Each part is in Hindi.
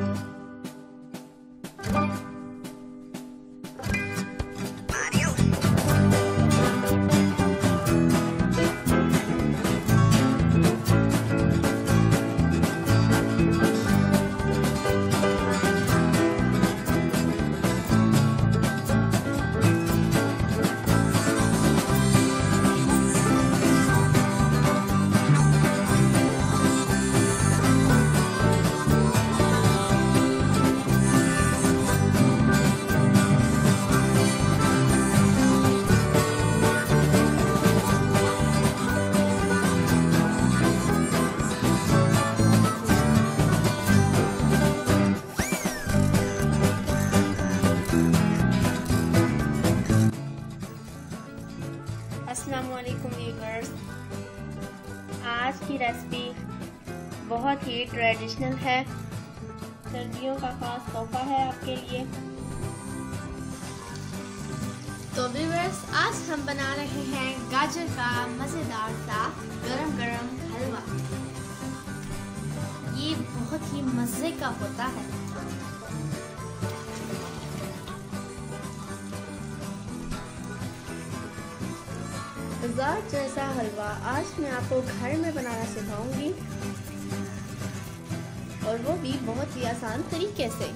Bye. की रेसिपी बहुत ही ट्रेडिशनल है। सर्दियों का खास तोहफा है आपके लिए। तो व्यूवर्स आज हम बना रहे हैं गाजर का मज़ेदार सा गरम गरम हलवा। ये बहुत ही मज़े का होता है। बाज़ार जैसा हलवा आज मैं आपको घर में बनाना सिखाऊँगी। और वो भी बहुत ही आसान तरीके से।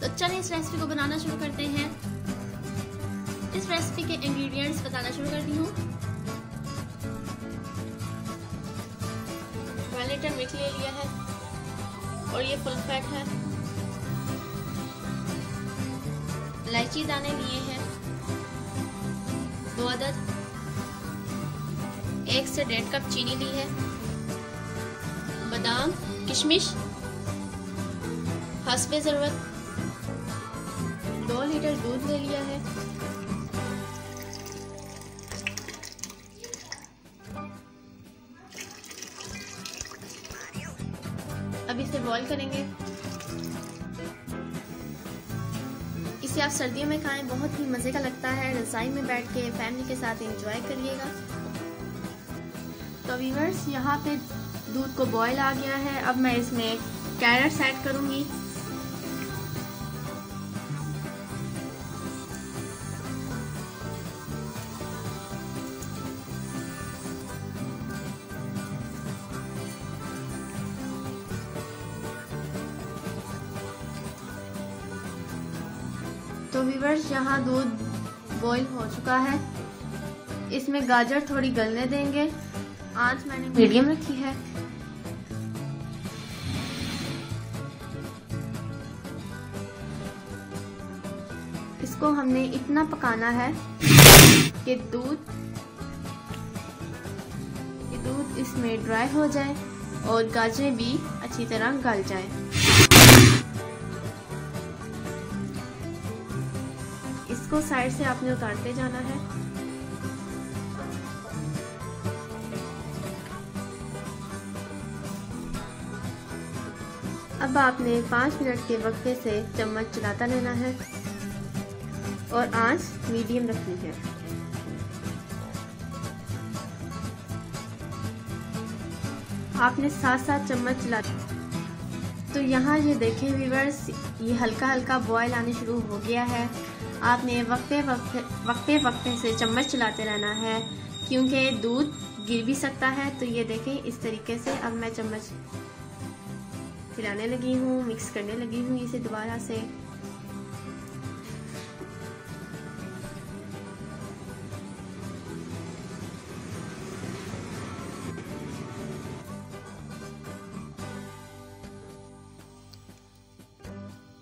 तो चलिए इस रेसिपी को बनाना शुरू करते हैं। इस रेसिपी के इंग्रेडिएंट्स बताना शुरू करती हूँ। वन लीटर मिल्क ले लिया है, और ये फुल फैट है। इलायची दाने लिए हैं। दो अदद एक से डेढ़ कप चीनी ली है। बादाम, किशमिश हंसपे ज़रूरत। दो लीटर दूध ले लिया है। अब इसे बॉईल करेंगे। इसे आप सर्दियों में खाएँ, बहुत ही मज़े का लगता है। रजाई में बैठ के फैमिली के साथ एंजॉय करिएगा। तो वीवर्स यहाँ पे दूध को बॉयल आ गया है। अब मैं इसमें कैरेट्स ऐड करूँगी। तो वीवर्स यहाँ दूध बॉईल हो चुका है। इसमें गाजर थोड़ी गलने देंगे। आज मैंने मीडियम रखी है। इसको हमने इतना पकाना है कि दूध कि दूध इसमें ड्राई हो जाए और गाजरें भी अच्छी तरह गल जाए। इसको साइड से आपने उतारते जाना है। अब आपने पाँच मिनट के वक्फे से चम्मच चलाता रहना है। और आँच मीडियम रखनी है। आपने साथ साथ चम्मच चला तो यहाँ ये देखें व्यूवर्स ये हल्का हल्का बॉयल आने शुरू हो गया है। आपने वक्फे वक्फे वक्फे वक्फे से चम्मच चलाते रहना है, क्योंकि दूध गिर भी सकता है। तो ये देखें इस तरीके से अब मैं चम्मच हिलाने लगी हूँ मिक्स करने लगी हूँ इसे दोबारा से।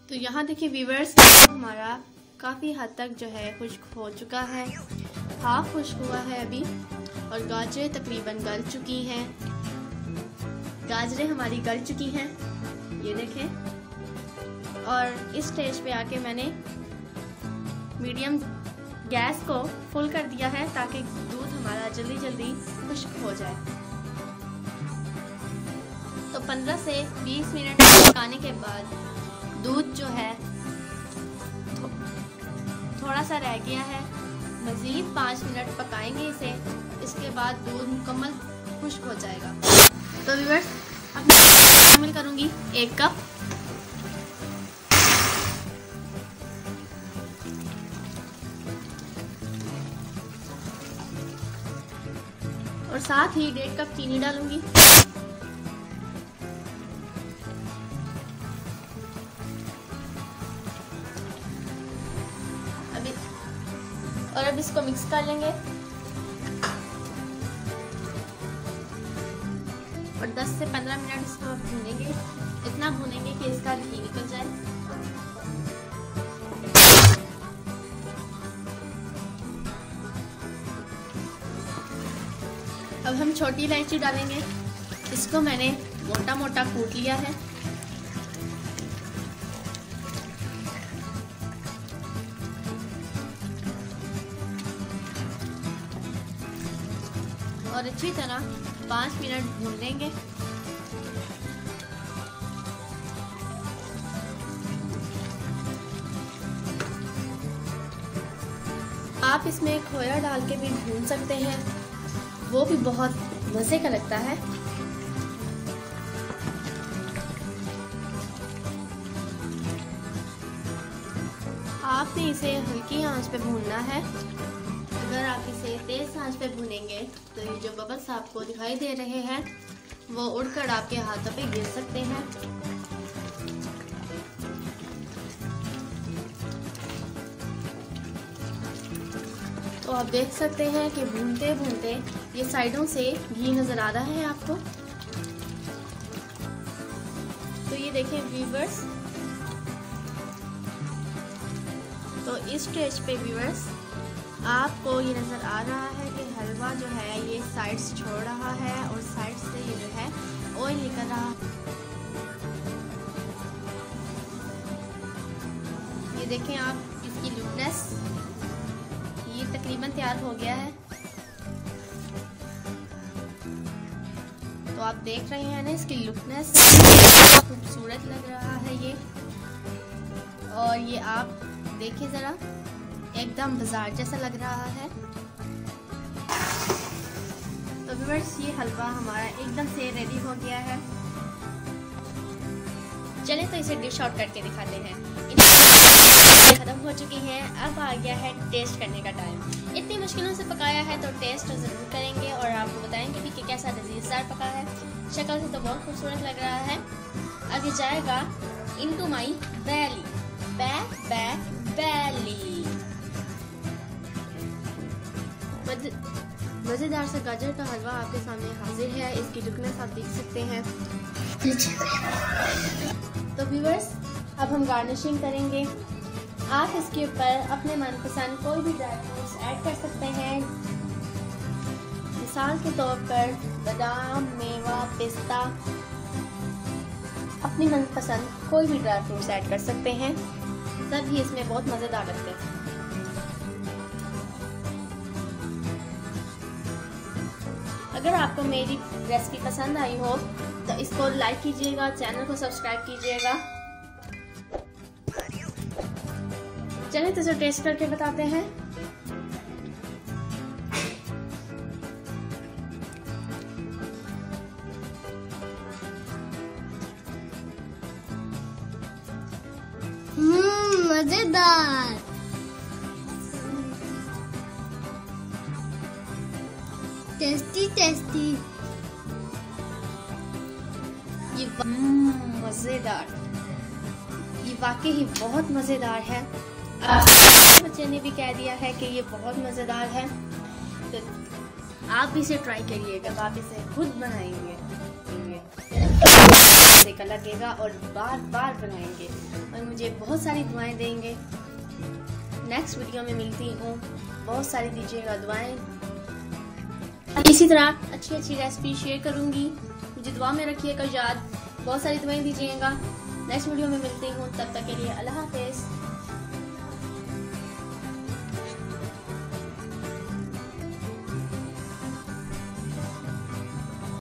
तो यहाँ देखिए वीवर्स हमारा काफ़ी हद तक जो है खुश्क हो चुका है। हाफ़ खुश्क हुआ है अभी, और गाजरें तकरीबन गल चुकी हैं। गाजरें हमारी गल चुकी हैं। ये देखें। और इस स्टेज पे आके मैंने मीडियम गैस को फुल कर दिया है ताकि दूध हमारा जल्दी जल्दी खुश्क हो जाए। तो 15 से 20 मिनट पकाने के बाद दूध जो है थो, थोड़ा सा रह गया है। मज़ीद पाँच मिनट पकाएँगे इसे इसके बाद दूध मुकम्मल खुश्क हो जाएगा। तो व्यूवर्स मैं शामिल करूँगी। एक कप। और साथ ही डेढ़ कप चीनी डालूँगी। अभी और अब इसको मिक्स कर लेंगे। और 10 से 15 मिनट इसको आप भूनेंगे। इतना भूनेंगे कि इसका घी निकल जाए। अब हम छोटी इलायची डालेंगे। इसको मैंने मोटा मोटा कूट लिया है। और अच्छी तरह पाँच मिनट भून लेंगे। आप इसमें खोया डाल के भी भून सकते हैं। वो भी बहुत मज़े का लगता है। आपने इसे हल्की आँच पे भूनना है। अगर आप इसे तेज आँच पे भूनेंगे तो ये जो बबल्स आपको दिखाई दे रहे हैं, वो उड़कर आपके हाथों पे गिर सकते हैं। तो आप देख सकते हैं कि भूनते भूनते ये साइडों से घी नज़र आ रहा है आपको। तो ये देखें व्यूवर्स तो इस स्टेज पे व्यूवर्स आपको ये नज़र आ रहा है कि हलवा जो है, ये साइड से छोड़ रहा है और साइड से ये जो है ऑयल निकल रहा है। ये देखें आप इसकी लुकनेस ये तकरीबन तैयार हो गया है। तो आप देख रहे हैं ना इसकी लुकनेस खूबसूरत लग रहा है ये। और ये आप देखिए ज़रा। एकदम बाज़ार जैसा लग रहा है। तो ये हलवा हमारा एकदम से रेडी हो गया है। चलें तो इसे डिश आउट करके दिखाते हैं। ख़त्म हो चुकी हैं। अब आ गया है टेस्ट करने का टाइम इतनी मुश्किलों से पकाया है तो टेस्ट ज़रूर करेंगे और आपको बताएँगे भी कि कैसा लजीजदार पका है। शक्ल से तो बहुत खूबसूरत लग रहा है। ये जाएगा इनटू माई बैली। बै बै, बैली। मज़ेदार सा गाजर का हलवा आपके सामने हाजिर है, इसकी लुकनेस आप देख सकते हैं। तो व्यूवर्स अब हम गार्निशिंग करेंगे। आप इसके ऊपर अपने मनपसंद कोई भी ड्राई फ्रूट्स ऐड कर सकते हैं। मिसाल के तौर पर बादाम, मेवा, पिस्ता, अपनी मनपसंद कोई भी ड्राई फ्रूट्स ऐड कर सकते हैं। सब ही इसमें बहुत मज़ेदार लगते हैं। अगर आपको मेरी रेसिपी पसंद आई हो तो इसको लाइक कीजिएगा चैनल को सब्सक्राइब कीजिएगा। चले तो जो टेस्ट करके बताते हैं। हम्म, मज़ेदार। टेस्टी टेस्टी ये हम्म, मज़ेदार। ये वाकई ही बहुत मज़ेदार है। बच्चे ने भी कह दिया है कि ये बहुत मज़ेदार है। तो आप इसे ट्राई करिएगा तो आप इसे खुद बनाएँगे। का लगेगा और बार बार बनाएँगे। और मुझे बहुत सारी दुआएँ देंगे। नेक्स्ट वीडियो में मिलती हूँ। बहुत सारी दीजिएगा दुआएँ। इसी तरह अच्छी अच्छी रेसिपी शेयर करूँगी। मुझे दुआ में रखिएगा याद। बहुत सारी दुआएँ दीजिएगा। नेक्स्ट वीडियो में मिलती हूँ। तब तक के लिए अल्लाह हाफिज़।